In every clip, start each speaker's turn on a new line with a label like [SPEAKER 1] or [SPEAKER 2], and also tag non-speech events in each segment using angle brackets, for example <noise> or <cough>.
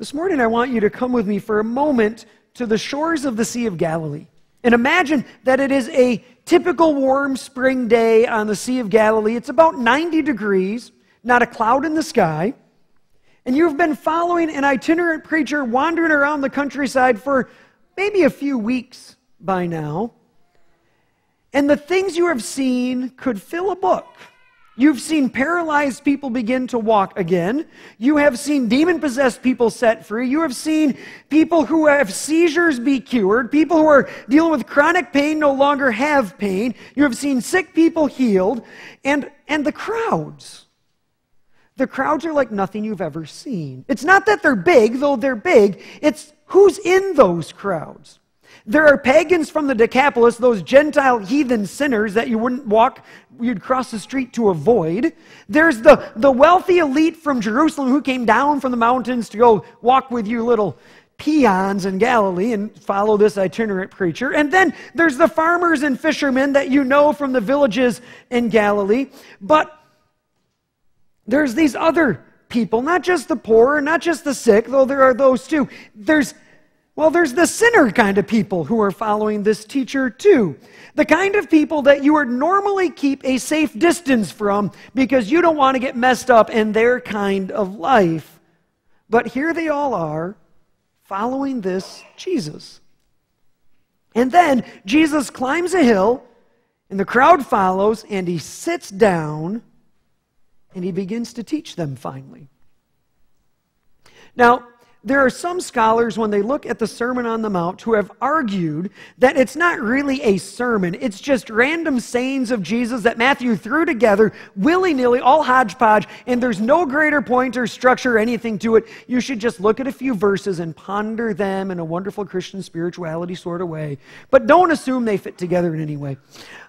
[SPEAKER 1] This morning, I want you to come with me for a moment to the shores of the Sea of Galilee. And imagine that it is a typical warm spring day on the Sea of Galilee. It's about 90 degrees, not a cloud in the sky. And you've been following an itinerant preacher wandering around the countryside for maybe a few weeks by now. And the things you have seen could fill a book. You've seen paralyzed people begin to walk again. You have seen demon possessed people set free. You have seen people who have seizures be cured. People who are dealing with chronic pain no longer have pain. You have seen sick people healed. And, and the crowds. The crowds are like nothing you've ever seen. It's not that they're big, though they're big. It's who's in those crowds. There are pagans from the Decapolis, those Gentile heathen sinners that you wouldn't walk, you'd cross the street to avoid. There's the, the wealthy elite from Jerusalem who came down from the mountains to go walk with you little peons in Galilee and follow this itinerant preacher. And then there's the farmers and fishermen that you know from the villages in Galilee. But there's these other people, not just the poor, not just the sick, though there are those too. There's well, there's the sinner kind of people who are following this teacher too. The kind of people that you would normally keep a safe distance from because you don't want to get messed up in their kind of life. But here they all are following this Jesus. And then Jesus climbs a hill, and the crowd follows, and he sits down, and he begins to teach them finally. Now, there are some scholars, when they look at the Sermon on the Mount, who have argued that it's not really a sermon. It's just random sayings of Jesus that Matthew threw together willy nilly, all hodgepodge, and there's no greater point or structure or anything to it. You should just look at a few verses and ponder them in a wonderful Christian spirituality sort of way. But don't assume they fit together in any way.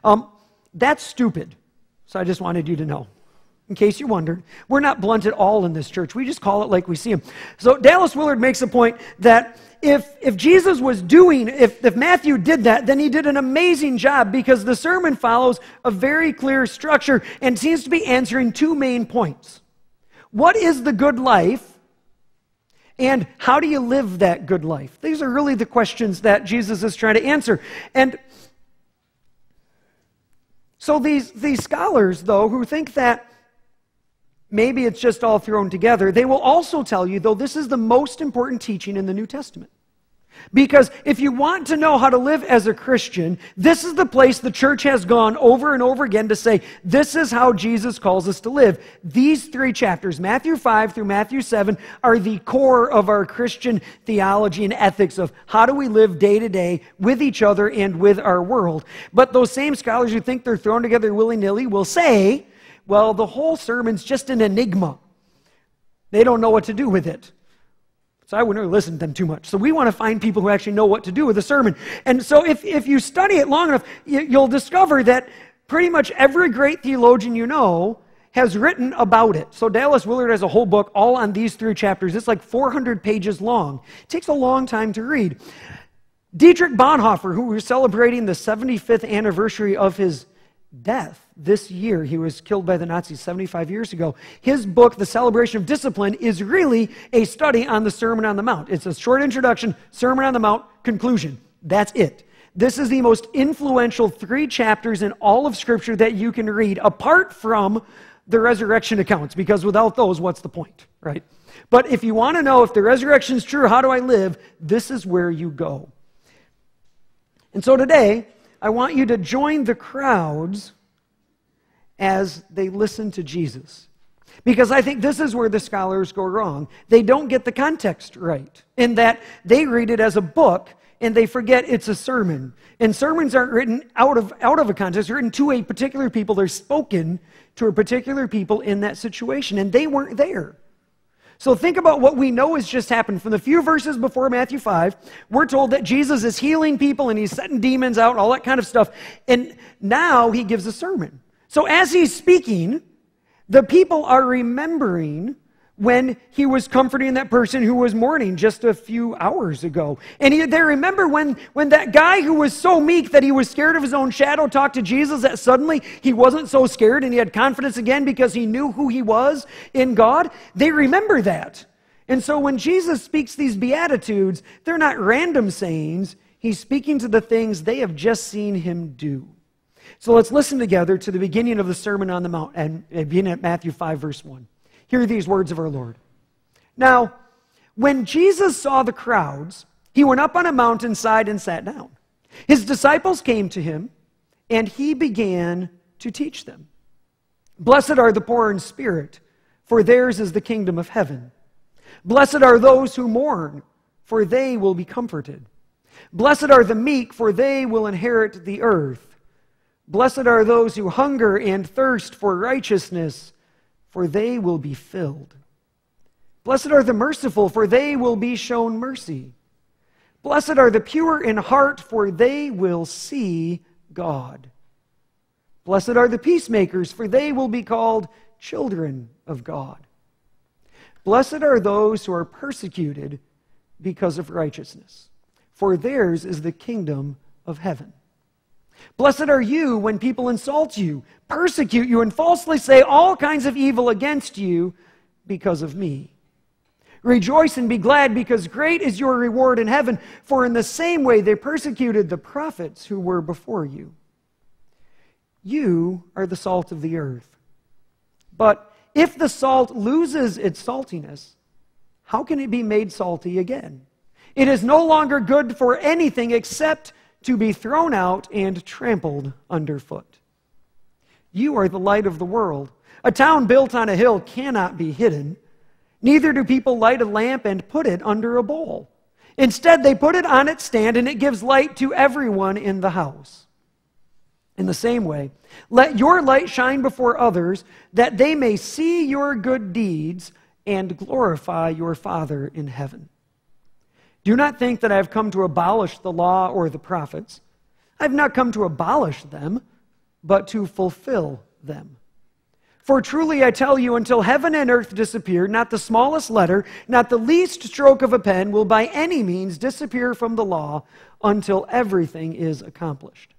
[SPEAKER 1] Um, that's stupid. So I just wanted you to know in case you wondered. We're not blunt at all in this church. We just call it like we see him. So Dallas Willard makes a point that if, if Jesus was doing, if, if Matthew did that, then he did an amazing job because the sermon follows a very clear structure and seems to be answering two main points. What is the good life? And how do you live that good life? These are really the questions that Jesus is trying to answer. And so these, these scholars, though, who think that maybe it's just all thrown together. They will also tell you, though, this is the most important teaching in the New Testament. Because if you want to know how to live as a Christian, this is the place the church has gone over and over again to say, this is how Jesus calls us to live. These three chapters, Matthew 5 through Matthew 7, are the core of our Christian theology and ethics of how do we live day to day with each other and with our world. But those same scholars who think they're thrown together willy nilly will say, well, the whole sermon's just an enigma. They don't know what to do with it. So I wouldn't really listen to them too much. So we want to find people who actually know what to do with a sermon. And so if, if you study it long enough, you, you'll discover that pretty much every great theologian you know has written about it. So Dallas Willard has a whole book all on these three chapters. It's like 400 pages long. It takes a long time to read. Dietrich Bonhoeffer, who was celebrating the 75th anniversary of his death this year. He was killed by the Nazis 75 years ago. His book, The Celebration of Discipline, is really a study on the Sermon on the Mount. It's a short introduction, Sermon on the Mount, conclusion. That's it. This is the most influential three chapters in all of Scripture that you can read, apart from the resurrection accounts, because without those, what's the point, right? But if you want to know if the resurrection is true, how do I live? This is where you go. And so today, I want you to join the crowds as they listen to Jesus. Because I think this is where the scholars go wrong. They don't get the context right, in that they read it as a book and they forget it's a sermon. And sermons aren't written out of, out of a context, they're written to a particular people. They're spoken to a particular people in that situation, and they weren't there. So think about what we know has just happened. From the few verses before Matthew 5, we're told that Jesus is healing people and he's setting demons out, and all that kind of stuff. And now he gives a sermon. So as he's speaking, the people are remembering when he was comforting that person who was mourning just a few hours ago. And he, they remember when, when that guy who was so meek that he was scared of his own shadow talked to Jesus, that suddenly he wasn't so scared and he had confidence again because he knew who he was in God. They remember that. And so when Jesus speaks these Beatitudes, they're not random sayings. He's speaking to the things they have just seen him do. So let's listen together to the beginning of the Sermon on the Mount and begin at Matthew 5, verse 1. Hear these words of our Lord. Now, when Jesus saw the crowds, he went up on a mountainside and sat down. His disciples came to him, and he began to teach them. Blessed are the poor in spirit, for theirs is the kingdom of heaven. Blessed are those who mourn, for they will be comforted. Blessed are the meek, for they will inherit the earth. Blessed are those who hunger and thirst for righteousness, for they will be filled. Blessed are the merciful, for they will be shown mercy. Blessed are the pure in heart, for they will see God. Blessed are the peacemakers, for they will be called children of God. Blessed are those who are persecuted because of righteousness, for theirs is the kingdom of heaven. Blessed are you when people insult you, persecute you, and falsely say all kinds of evil against you because of me. Rejoice and be glad, because great is your reward in heaven, for in the same way they persecuted the prophets who were before you. You are the salt of the earth. But if the salt loses its saltiness, how can it be made salty again? It is no longer good for anything except to be thrown out and trampled underfoot. You are the light of the world. A town built on a hill cannot be hidden. Neither do people light a lamp and put it under a bowl. Instead, they put it on its stand and it gives light to everyone in the house. In the same way, let your light shine before others that they may see your good deeds and glorify your Father in heaven. Do not think that I have come to abolish the law or the prophets. I have not come to abolish them, but to fulfill them. For truly I tell you, until heaven and earth disappear, not the smallest letter, not the least stroke of a pen will by any means disappear from the law until everything is accomplished.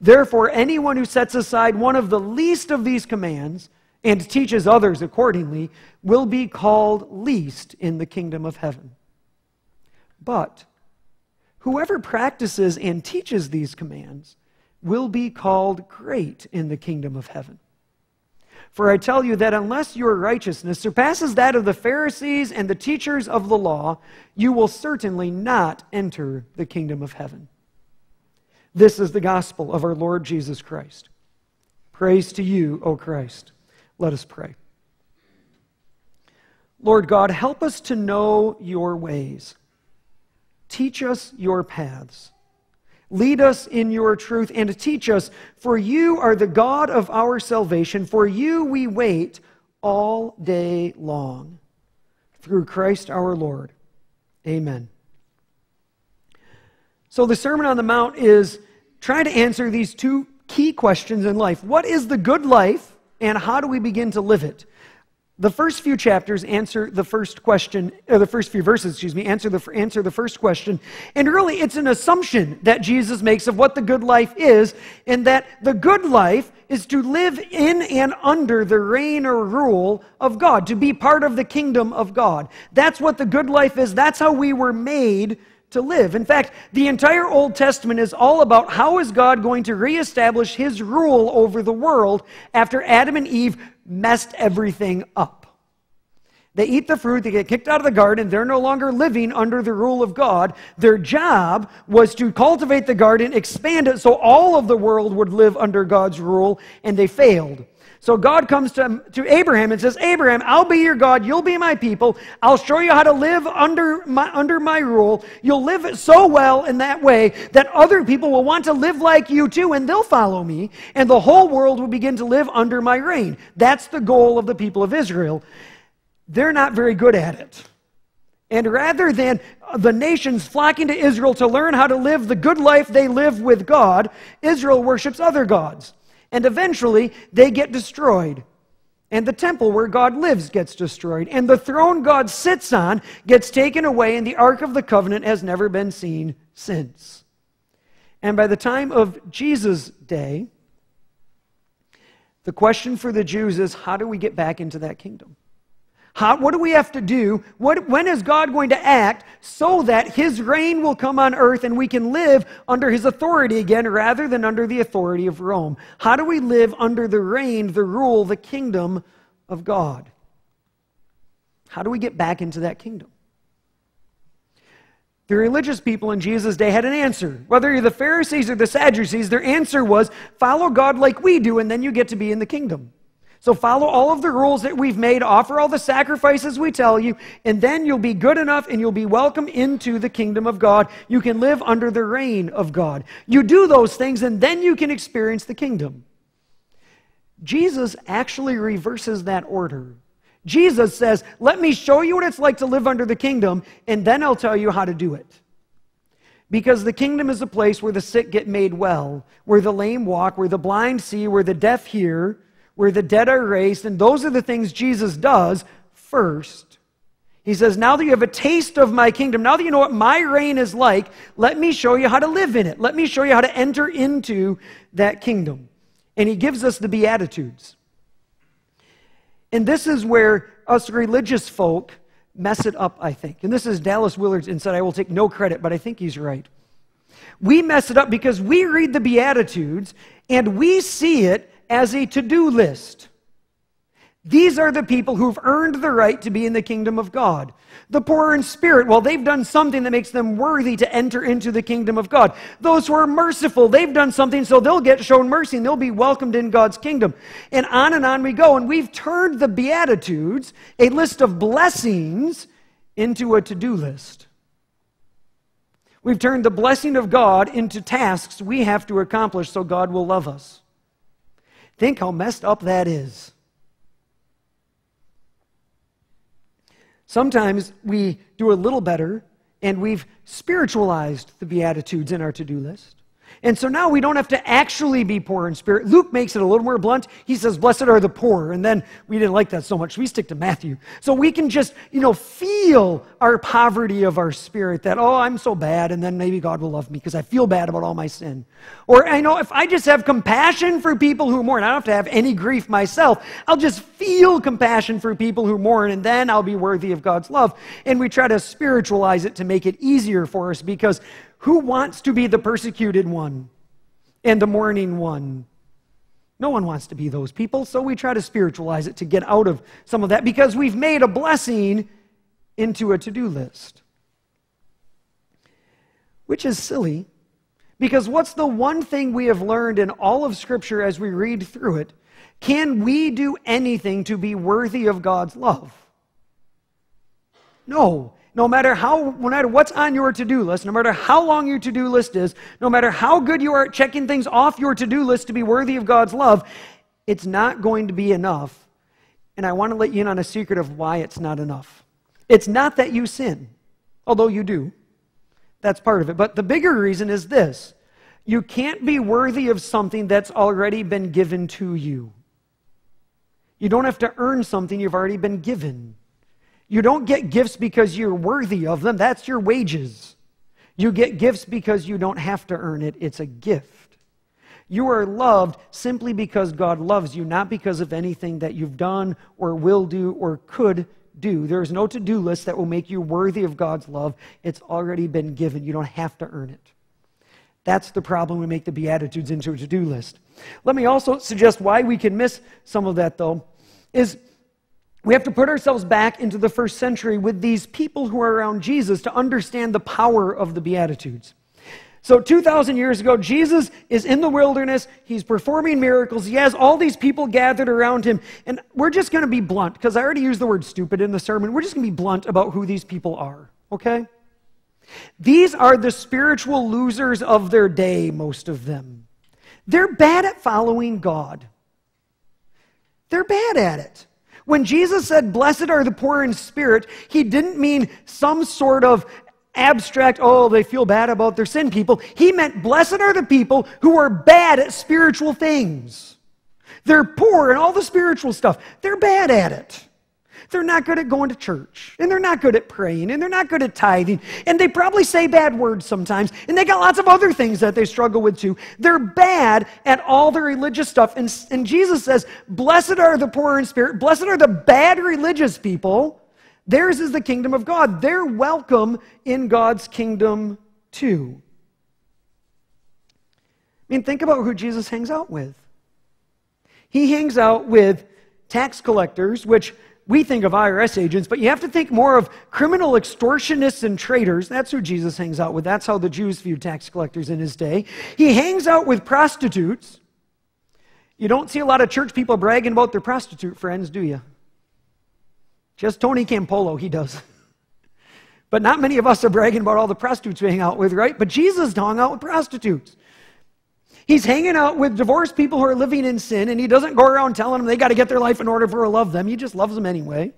[SPEAKER 1] Therefore, anyone who sets aside one of the least of these commands and teaches others accordingly will be called least in the kingdom of heaven. But whoever practices and teaches these commands will be called great in the kingdom of heaven. For I tell you that unless your righteousness surpasses that of the Pharisees and the teachers of the law, you will certainly not enter the kingdom of heaven. This is the gospel of our Lord Jesus Christ. Praise to you, O Christ. Let us pray. Lord God, help us to know your ways. Teach us your paths. Lead us in your truth and teach us, for you are the God of our salvation. For you we wait all day long. Through Christ our Lord. Amen. So the Sermon on the Mount is trying to answer these two key questions in life What is the good life, and how do we begin to live it? The first few chapters answer the first question, or the first few verses, excuse me, answer the, answer the first question. And really, it's an assumption that Jesus makes of what the good life is, and that the good life is to live in and under the reign or rule of God, to be part of the kingdom of God. That's what the good life is. That's how we were made to live. In fact, the entire Old Testament is all about how is God going to reestablish his rule over the world after Adam and Eve messed everything up. They eat the fruit, they get kicked out of the garden, they're no longer living under the rule of God. Their job was to cultivate the garden, expand it so all of the world would live under God's rule, and they failed. So God comes to, to Abraham and says, Abraham, I'll be your God, you'll be my people, I'll show you how to live under my, under my rule. You'll live so well in that way that other people will want to live like you too, and they'll follow me, and the whole world will begin to live under my reign. That's the goal of the people of Israel. They're not very good at it. And rather than the nations flocking to Israel to learn how to live the good life they live with God, Israel worships other gods. And eventually, they get destroyed. And the temple where God lives gets destroyed. And the throne God sits on gets taken away, and the Ark of the Covenant has never been seen since. And by the time of Jesus' day, the question for the Jews is how do we get back into that kingdom? How, what do we have to do? What, when is God going to act so that His reign will come on earth and we can live under His authority again rather than under the authority of Rome? How do we live under the reign, the rule, the kingdom of God? How do we get back into that kingdom? The religious people in Jesus' day had an answer. Whether you're the Pharisees or the Sadducees, their answer was follow God like we do, and then you get to be in the kingdom. So follow all of the rules that we've made, offer all the sacrifices we tell you, and then you'll be good enough and you'll be welcome into the kingdom of God. You can live under the reign of God. You do those things, and then you can experience the kingdom. Jesus actually reverses that order. Jesus says, Let me show you what it's like to live under the kingdom, and then I'll tell you how to do it. Because the kingdom is a place where the sick get made well, where the lame walk, where the blind see, where the deaf hear, where the dead are raised, and those are the things Jesus does first. He says, Now that you have a taste of my kingdom, now that you know what my reign is like, let me show you how to live in it. Let me show you how to enter into that kingdom. And he gives us the Beatitudes. And this is where us religious folk mess it up, I think. And this is Dallas Willard's insight. I will take no credit, but I think he's right. We mess it up because we read the Beatitudes and we see it as a to do list. These are the people who've earned the right to be in the kingdom of God. The poor in spirit, well, they've done something that makes them worthy to enter into the kingdom of God. Those who are merciful, they've done something so they'll get shown mercy and they'll be welcomed in God's kingdom. And on and on we go. And we've turned the Beatitudes, a list of blessings, into a to do list. We've turned the blessing of God into tasks we have to accomplish so God will love us. Think how messed up that is. Sometimes we do a little better and we've spiritualized the Beatitudes in our to do list. And so now we don't have to actually be poor in spirit. Luke makes it a little more blunt. He says, Blessed are the poor. And then we didn't like that so much. We stick to Matthew. So we can just, you know, feel our poverty of our spirit that, oh, I'm so bad. And then maybe God will love me because I feel bad about all my sin. Or I know if I just have compassion for people who mourn, I don't have to have any grief myself. I'll just feel compassion for people who mourn, and then I'll be worthy of God's love. And we try to spiritualize it to make it easier for us because who wants to be the persecuted one and the mourning one? No one wants to be those people, so we try to spiritualize it to get out of some of that because we've made a blessing into a to do list. Which is silly because what's the one thing we have learned in all of Scripture as we read through it? Can we do anything to be worthy of God's love? No no matter how no matter what's on your to-do list no matter how long your to-do list is no matter how good you are at checking things off your to-do list to be worthy of god's love it's not going to be enough. And i want to let you in on a secret of why it's not enough. It's not that you sin although you do. That's part of it. But the bigger reason is this. You can't be worthy of something that's already been given to you. You don't have to earn something you've already been given you don't get gifts because you're worthy of them, that's your wages. You get gifts because you don't have to earn it, it's a gift. You are loved simply because God loves you, not because of anything that you've done or will do or could do. There is no to do list that will make you worthy of God's love. It's already been given. You don't have to earn it. That's the problem we make the Beatitudes into a to do list. Let me also suggest why we can miss some of that, though, is we have to put ourselves back into the first century with these people who are around Jesus to understand the power of the Beatitudes. So, 2,000 years ago, Jesus is in the wilderness. He's performing miracles. He has all these people gathered around him. And we're just going to be blunt, because I already used the word stupid in the sermon. We're just going to be blunt about who these people are, okay? These are the spiritual losers of their day, most of them. They're bad at following God, they're bad at it. When Jesus said, Blessed are the poor in spirit, he didn't mean some sort of abstract, oh, they feel bad about their sin people. He meant, Blessed are the people who are bad at spiritual things. They're poor and all the spiritual stuff, they're bad at it. They're not good at going to church, and they're not good at praying, and they're not good at tithing, and they probably say bad words sometimes, and they got lots of other things that they struggle with too. They're bad at all the religious stuff. And, and Jesus says, Blessed are the poor in spirit, blessed are the bad religious people. Theirs is the kingdom of God. They're welcome in God's kingdom too. I mean, think about who Jesus hangs out with. He hangs out with tax collectors, which we think of IRS agents, but you have to think more of criminal extortionists and traitors. That's who Jesus hangs out with. That's how the Jews viewed tax collectors in his day. He hangs out with prostitutes. You don't see a lot of church people bragging about their prostitute friends, do you? Just Tony Campolo, he does. <laughs> But not many of us are bragging about all the prostitutes we hang out with, right? But Jesus hung out with prostitutes. He's hanging out with divorced people who are living in sin, and he doesn't go around telling them they got to get their life in order for to love them. He just loves them anyway.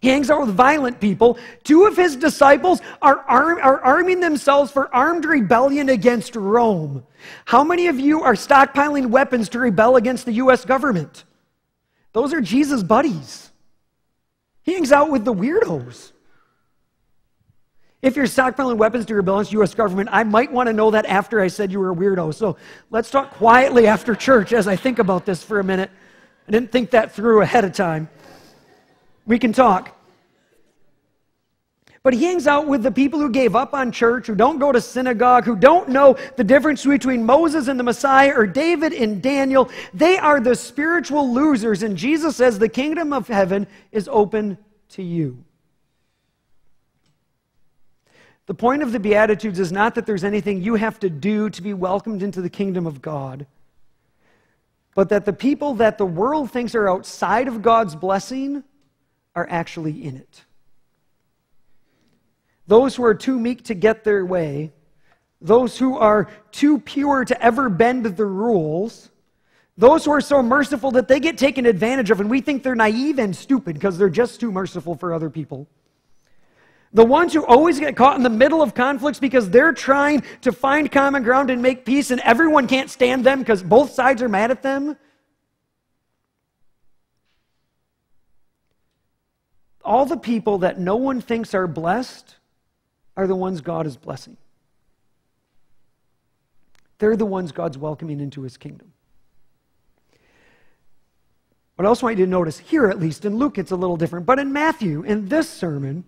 [SPEAKER 1] He hangs out with violent people. Two of his disciples are, arm, are arming themselves for armed rebellion against Rome. How many of you are stockpiling weapons to rebel against the U.S. government? Those are Jesus' buddies. He hangs out with the weirdos. If you're stockpiling weapons to rebel against U.S. government, I might want to know that after I said you were a weirdo. So let's talk quietly after church as I think about this for a minute. I didn't think that through ahead of time. We can talk. But he hangs out with the people who gave up on church, who don't go to synagogue, who don't know the difference between Moses and the Messiah or David and Daniel. They are the spiritual losers. And Jesus says the kingdom of heaven is open to you. The point of the Beatitudes is not that there's anything you have to do to be welcomed into the kingdom of God, but that the people that the world thinks are outside of God's blessing are actually in it. Those who are too meek to get their way, those who are too pure to ever bend the rules, those who are so merciful that they get taken advantage of, and we think they're naive and stupid because they're just too merciful for other people. The ones who always get caught in the middle of conflicts because they're trying to find common ground and make peace, and everyone can't stand them because both sides are mad at them. All the people that no one thinks are blessed are the ones God is blessing. They're the ones God's welcoming into his kingdom. But I also want you to notice here, at least in Luke, it's a little different. But in Matthew, in this sermon,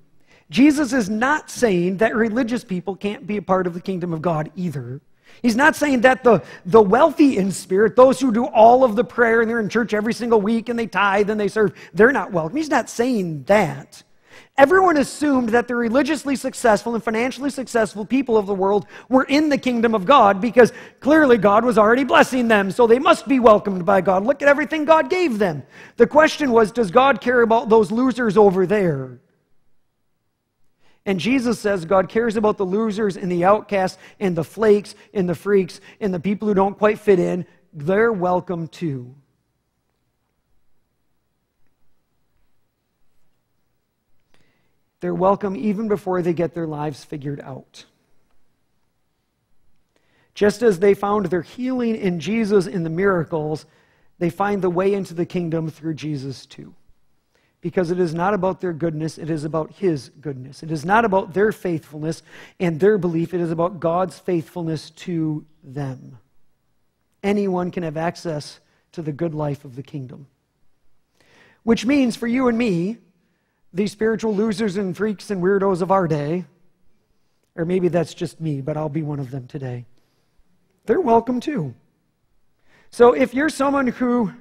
[SPEAKER 1] Jesus is not saying that religious people can't be a part of the kingdom of God either. He's not saying that the, the wealthy in spirit, those who do all of the prayer and they're in church every single week and they tithe and they serve, they're not welcome. He's not saying that. Everyone assumed that the religiously successful and financially successful people of the world were in the kingdom of God because clearly God was already blessing them, so they must be welcomed by God. Look at everything God gave them. The question was does God care about those losers over there? And Jesus says God cares about the losers and the outcasts and the flakes and the freaks and the people who don't quite fit in. They're welcome too. They're welcome even before they get their lives figured out. Just as they found their healing in Jesus in the miracles, they find the way into the kingdom through Jesus too because it is not about their goodness, it is about His goodness. It is not about their faithfulness and their belief, it is about God's faithfulness to them. Anyone can have access to the good life of the kingdom. Which means for you and me, these spiritual losers and freaks and weirdos of our day, or maybe that's just me, but I'll be one of them today, they're welcome too. So if you're someone who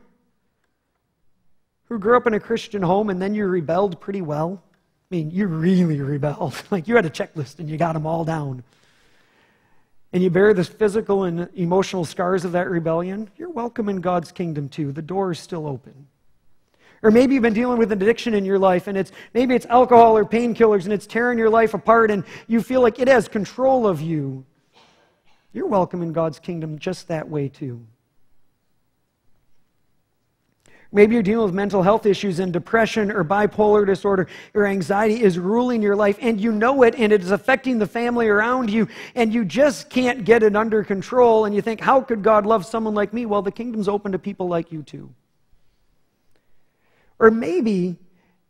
[SPEAKER 1] who grew up in a Christian home and then you rebelled pretty well? I mean, you really rebelled. <laughs> like you had a checklist and you got them all down. And you bear the physical and emotional scars of that rebellion, you're welcome in God's kingdom too. The door is still open. Or maybe you've been dealing with an addiction in your life and it's maybe it's alcohol or painkillers and it's tearing your life apart and you feel like it has control of you. You're welcome in God's kingdom just that way too. Maybe you're dealing with mental health issues and depression or bipolar disorder or anxiety is ruling your life and you know it and it is affecting the family around you and you just can't get it under control and you think, how could God love someone like me? Well, the kingdom's open to people like you too. Or maybe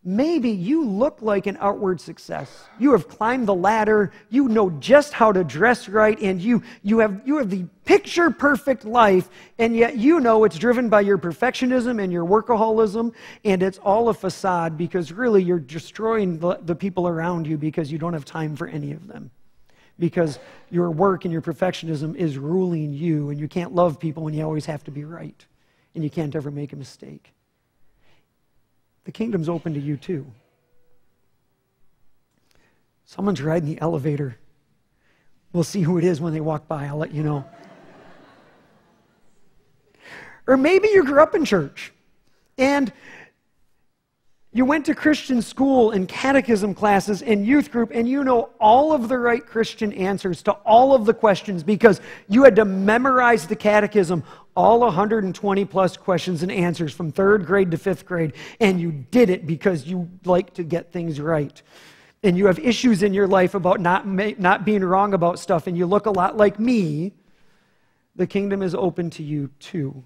[SPEAKER 1] maybe you look like an outward success. You have climbed the ladder, you know just how to dress right, and you, you, have, you have the picture perfect life, and yet you know it's driven by your perfectionism and your workaholism, and it's all a facade because really you're destroying the, the people around you because you don't have time for any of them. Because your work and your perfectionism is ruling you, and you can't love people when you always have to be right, and you can't ever make a mistake. The kingdom's open to you too. Someone's riding the elevator. We'll see who it is when they walk by. I'll let you know. or maybe you grew up in church and you went to Christian school and catechism classes and youth group, and you know all of the right Christian answers to all of the questions because you had to memorize the catechism, all 120 plus questions and answers from third grade to fifth grade, and you did it because you like to get things right. And you have issues in your life about not, not being wrong about stuff, and you look a lot like me. The kingdom is open to you too.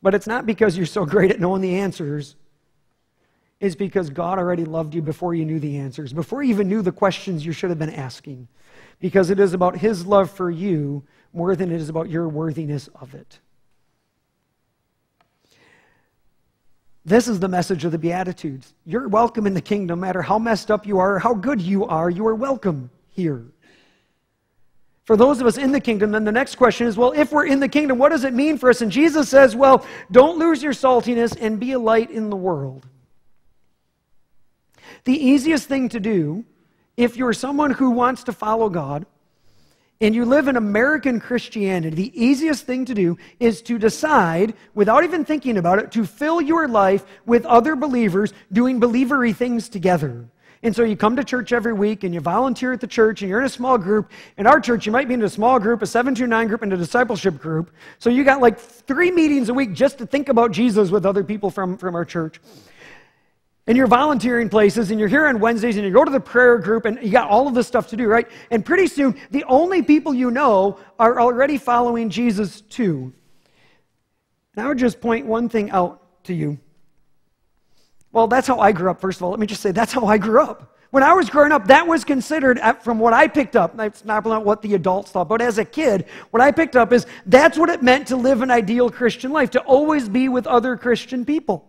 [SPEAKER 1] But it's not because you're so great at knowing the answers is because God already loved you before you knew the answers, before you even knew the questions you should have been asking. Because it is about His love for you more than it is about your worthiness of it. This is the message of the Beatitudes. You're welcome in the kingdom, no matter how messed up you are or how good you are, you are welcome here. For those of us in the kingdom, then the next question is well, if we're in the kingdom, what does it mean for us? And Jesus says, well, don't lose your saltiness and be a light in the world. The easiest thing to do, if you're someone who wants to follow God and you live in American Christianity, the easiest thing to do is to decide, without even thinking about it, to fill your life with other believers doing believery things together. And so you come to church every week and you volunteer at the church and you're in a small group. In our church, you might be in a small group, a 729 group, and a discipleship group. So you got like three meetings a week just to think about Jesus with other people from, from our church and you're volunteering places and you're here on Wednesdays and you go to the prayer group and you got all of this stuff to do, right? And pretty soon, the only people you know are already following Jesus too. And I would just point one thing out to you. Well, that's how I grew up, first of all. Let me just say that's how I grew up. When I was growing up, that was considered, from what I picked up, that's not what the adults thought, but as a kid, what I picked up is that's what it meant to live an ideal Christian life, to always be with other Christian people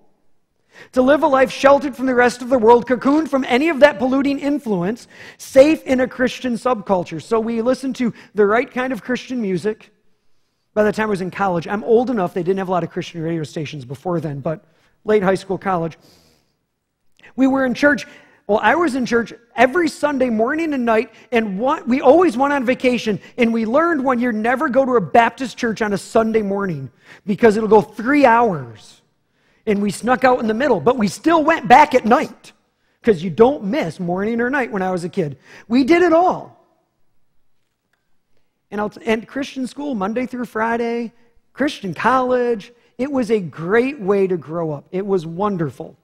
[SPEAKER 1] to live a life sheltered from the rest of the world, cocooned from any of that polluting influence, safe in a Christian subculture. So we listened to the right kind of Christian music. By the time I was in college, I'm old enough, they didn't have a lot of Christian radio stations before then, but late high school, college. We were in church. Well, I was in church every Sunday morning and night, and one, we always went on vacation. And we learned one year never go to a Baptist church on a Sunday morning because it'll go three hours and we snuck out in the middle, but we still went back at night because you don't miss morning or night when I was a kid. We did it all. And, I'll, and Christian school, Monday through Friday, Christian college, it was a great way to grow up. It was wonderful.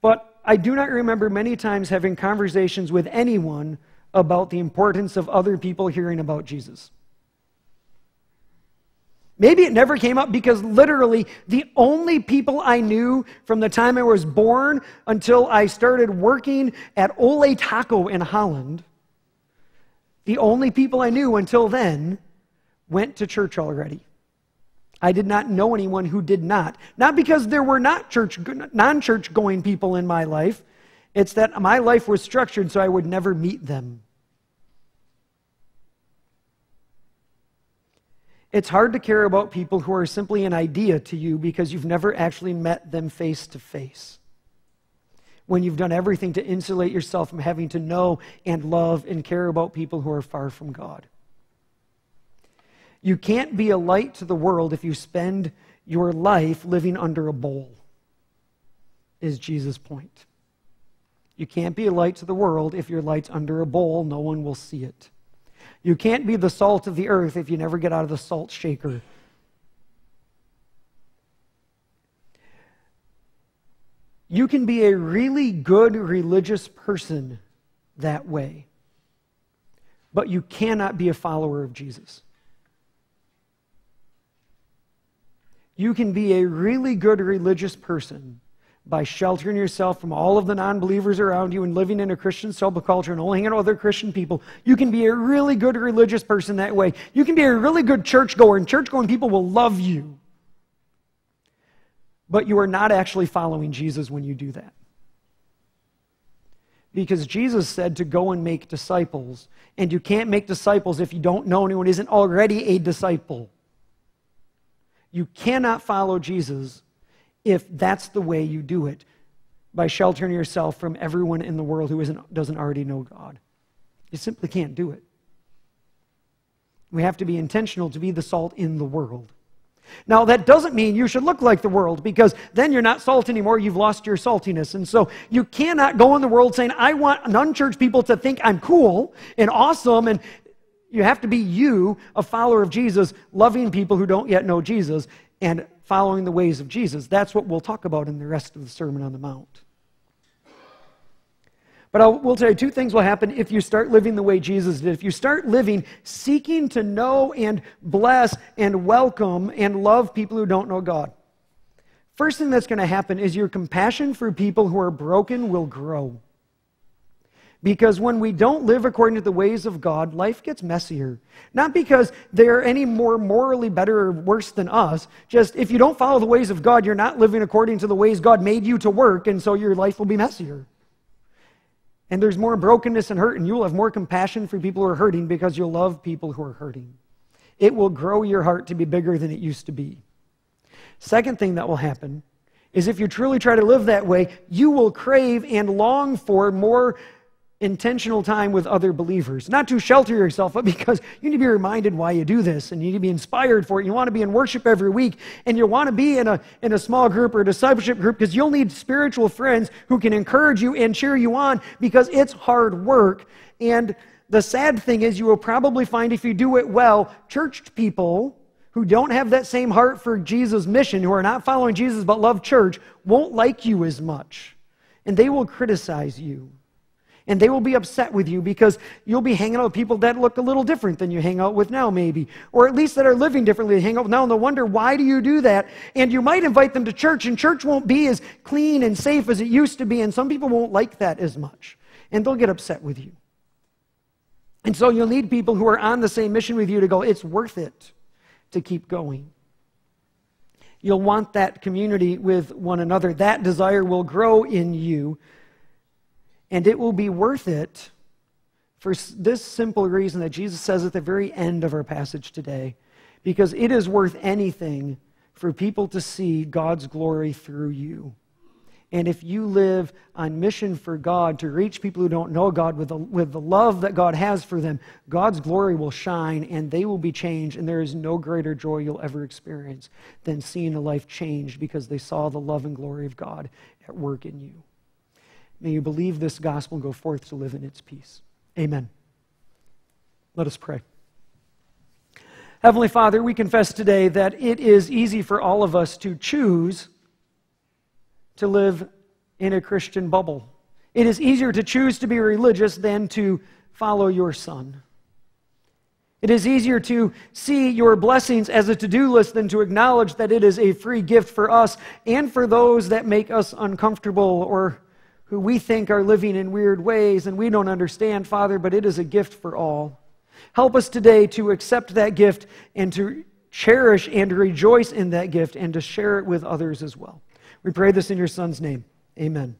[SPEAKER 1] But I do not remember many times having conversations with anyone about the importance of other people hearing about Jesus. Maybe it never came up because literally the only people I knew from the time I was born until I started working at Ole Taco in Holland, the only people I knew until then went to church already. I did not know anyone who did not. Not because there were not church non-church going people in my life. It's that my life was structured so I would never meet them. It's hard to care about people who are simply an idea to you because you've never actually met them face to face. When you've done everything to insulate yourself from having to know and love and care about people who are far from God. You can't be a light to the world if you spend your life living under a bowl, is Jesus' point. You can't be a light to the world if your light's under a bowl, no one will see it. You can't be the salt of the earth if you never get out of the salt shaker. You can be a really good religious person that way, but you cannot be a follower of Jesus. You can be a really good religious person, by sheltering yourself from all of the non believers around you and living in a Christian subculture and only hanging out with other Christian people, you can be a really good religious person that way. You can be a really good churchgoer, and churchgoing people will love you. But you are not actually following Jesus when you do that. Because Jesus said to go and make disciples, and you can't make disciples if you don't know anyone isn't already a disciple. You cannot follow Jesus if that's the way you do it by sheltering yourself from everyone in the world who isn't, doesn't already know God. You simply can't do it. We have to be intentional to be the salt in the world. Now, that doesn't mean you should look like the world because then you're not salt anymore. You've lost your saltiness. And so you cannot go in the world saying, I want non church people to think I'm cool and awesome. And you have to be you, a follower of Jesus, loving people who don't yet know Jesus and following the ways of Jesus. That's what we'll talk about in the rest of the Sermon on the Mount. But I will tell you two things will happen if you start living the way Jesus did. If you start living seeking to know and bless and welcome and love people who don't know God. First thing that's going to happen is your compassion for people who are broken will grow. Because when we don't live according to the ways of God, life gets messier. Not because they're any more morally better or worse than us, just if you don't follow the ways of God, you're not living according to the ways God made you to work, and so your life will be messier. And there's more brokenness and hurt, and you'll have more compassion for people who are hurting because you'll love people who are hurting. It will grow your heart to be bigger than it used to be. Second thing that will happen is if you truly try to live that way, you will crave and long for more intentional time with other believers. Not to shelter yourself, but because you need to be reminded why you do this and you need to be inspired for it. You want to be in worship every week and you want to be in a, in a small group or a discipleship group because you'll need spiritual friends who can encourage you and cheer you on because it's hard work. And the sad thing is, you will probably find if you do it well, church people who don't have that same heart for Jesus' mission, who are not following Jesus but love church, won't like you as much. And they will criticize you. And they will be upset with you because you'll be hanging out with people that look a little different than you hang out with now, maybe. Or at least that are living differently. hang out now, and they'll wonder, why do you do that? And you might invite them to church, and church won't be as clean and safe as it used to be. And some people won't like that as much. And they'll get upset with you. And so you'll need people who are on the same mission with you to go, it's worth it to keep going. You'll want that community with one another. That desire will grow in you and it will be worth it for this simple reason that Jesus says at the very end of our passage today. Because it is worth anything for people to see God's glory through you. And if you live on mission for God to reach people who don't know God with the, with the love that God has for them, God's glory will shine and they will be changed. And there is no greater joy you'll ever experience than seeing a life changed because they saw the love and glory of God at work in you. May you believe this gospel and go forth to live in its peace. Amen. Let us pray. Heavenly Father, we confess today that it is easy for all of us to choose to live in a Christian bubble. It is easier to choose to be religious than to follow your Son. It is easier to see your blessings as a to do list than to acknowledge that it is a free gift for us and for those that make us uncomfortable or who we think are living in weird ways and we don't understand, Father, but it is a gift for all. Help us today to accept that gift and to cherish and rejoice in that gift and to share it with others as well. We pray this in your Son's name. Amen.